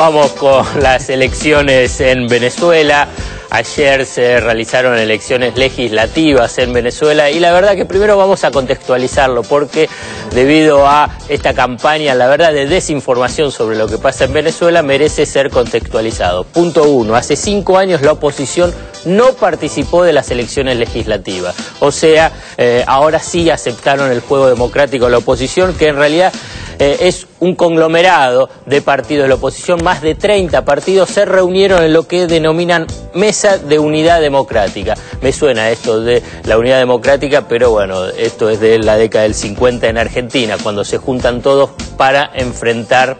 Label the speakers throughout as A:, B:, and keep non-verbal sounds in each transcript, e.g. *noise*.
A: Vamos con *laughs* las elecciones en Venezuela. Ayer se realizaron elecciones legislativas en Venezuela y la verdad que primero vamos a contextualizarlo porque debido a esta campaña, la verdad, de desinformación sobre lo que pasa en Venezuela merece ser contextualizado. Punto uno, hace cinco años la oposición no participó de las elecciones legislativas. O sea, eh, ahora sí aceptaron el juego democrático de la oposición que en realidad eh, es un conglomerado de partidos de la oposición, más de 30 partidos se reunieron en lo que denominan Mesa de Unidad Democrática. Me suena esto de la Unidad Democrática, pero bueno, esto es de la década del 50 en Argentina, cuando se juntan todos para enfrentar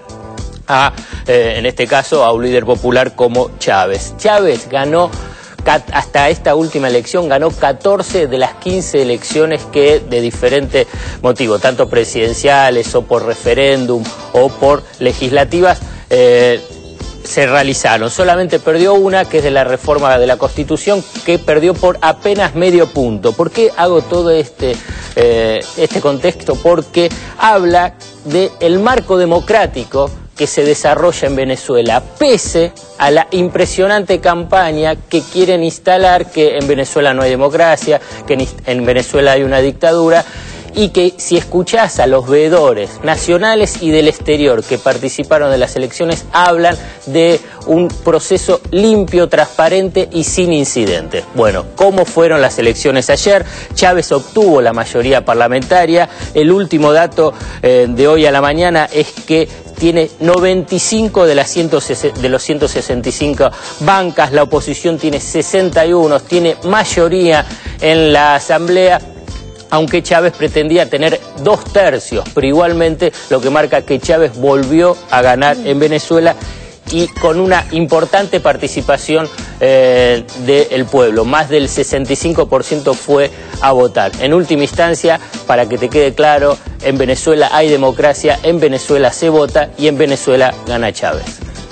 A: a, eh, en este caso, a un líder popular como Chávez. Chávez ganó hasta esta última elección ganó 14 de las 15 elecciones que de diferente motivo, tanto presidenciales o por referéndum o por legislativas, eh, se realizaron. Solamente perdió una, que es de la reforma de la Constitución, que perdió por apenas medio punto. ¿Por qué hago todo este, eh, este contexto? Porque habla del marco democrático que se desarrolla en Venezuela, pese a la impresionante campaña que quieren instalar que en Venezuela no hay democracia, que en Venezuela hay una dictadura y que si escuchás a los veedores nacionales y del exterior que participaron de las elecciones, hablan de un proceso limpio, transparente y sin incidentes. Bueno, ¿cómo fueron las elecciones ayer? Chávez obtuvo la mayoría parlamentaria. El último dato eh, de hoy a la mañana es que tiene 95 de, las de los 165 bancas, la oposición tiene 61, tiene mayoría en la Asamblea aunque Chávez pretendía tener dos tercios, pero igualmente lo que marca que Chávez volvió a ganar en Venezuela y con una importante participación eh, del pueblo. Más del 65% fue a votar. En última instancia, para que te quede claro, en Venezuela hay democracia, en Venezuela se vota y en Venezuela gana Chávez.